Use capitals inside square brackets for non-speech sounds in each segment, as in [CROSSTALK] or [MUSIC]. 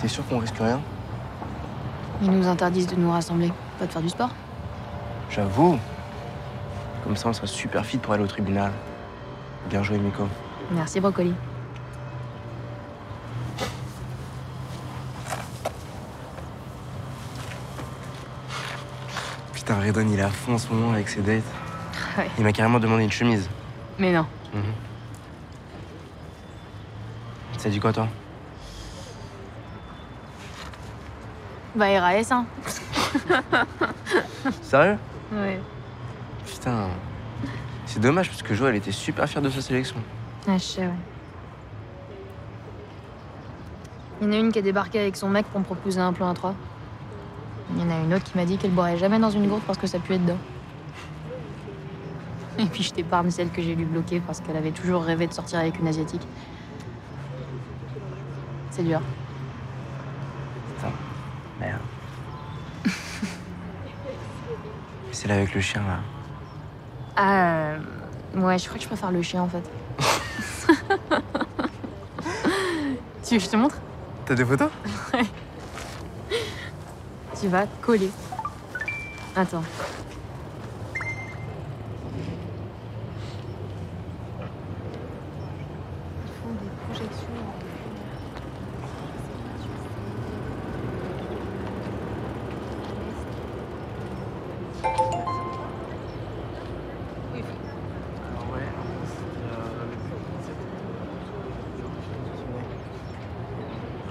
T'es sûr qu'on risque rien? Ils nous interdisent de nous rassembler, pas de faire du sport. J'avoue. Comme ça, on sera super fit pour aller au tribunal. Bien joué, Miko. Merci, Brocoli. Putain, Redon, il est à fond en ce moment avec ses dates. Ouais. Il m'a carrément demandé une chemise. Mais non. Ça dit quoi, toi? Bah, RAS, hein. [LAUGHS] Sérieux? Ouais. Putain. C'est dommage parce que Jo, elle était super fière de sa sélection. Ah, je sais, ouais. Il y en a une qui a débarqué avec son mec pour me proposer un plan à trois. Il y en a une autre qui m'a dit qu'elle boirait jamais dans une gourde parce que ça puait dedans. Et puis je t'épargne celle que j'ai lu bloquer parce qu'elle avait toujours rêvé de sortir avec une asiatique. C'est dur. Merde. [LAUGHS] C'est là avec le chien, là. Ah, euh, ouais, je crois que je préfère le chien en fait. [LAUGHS] tu veux que je te montre? T'as des photos? Tu vas coller. Attends.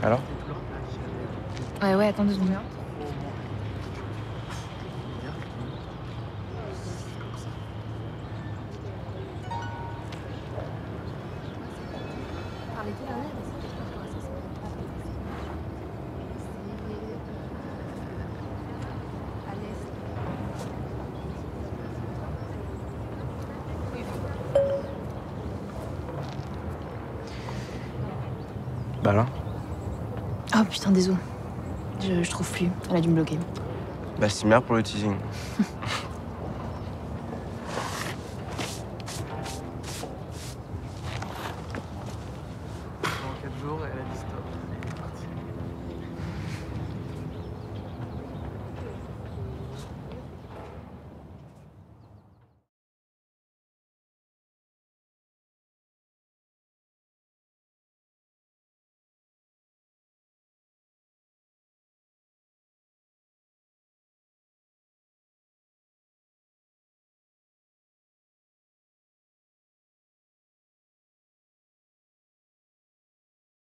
Alors Ouais, ouais, attends deux secondes. Bah là Oh putain, désolé. Je, je trouve plus. Elle a dû me bloquer. Bah, c'est merde pour le teasing. [LAUGHS] Dans 4 jours, elle a dit stop.